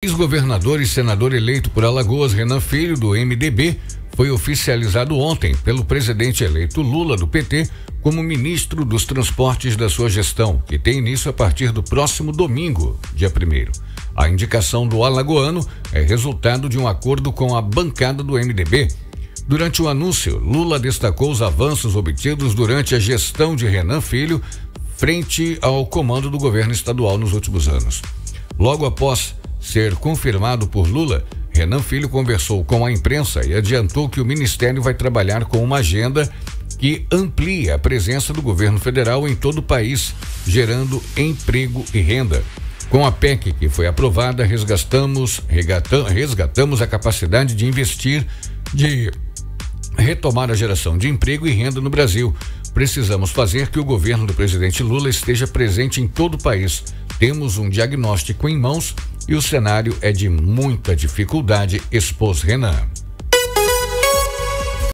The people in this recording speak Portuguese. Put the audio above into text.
Ex-governador e senador eleito por Alagoas, Renan Filho, do MDB, foi oficializado ontem pelo presidente eleito Lula, do PT, como ministro dos Transportes da sua gestão, que tem início a partir do próximo domingo, dia 1. A indicação do alagoano é resultado de um acordo com a bancada do MDB. Durante o anúncio, Lula destacou os avanços obtidos durante a gestão de Renan Filho frente ao comando do governo estadual nos últimos anos. Logo após ser confirmado por Lula, Renan Filho conversou com a imprensa e adiantou que o ministério vai trabalhar com uma agenda que amplia a presença do governo federal em todo o país, gerando emprego e renda. Com a PEC que foi aprovada, resgatamos, resgatamos a capacidade de investir, de retomar a geração de emprego e renda no Brasil. Precisamos fazer que o governo do presidente Lula esteja presente em todo o país. Temos um diagnóstico em mãos e o cenário é de muita dificuldade, expôs Renan.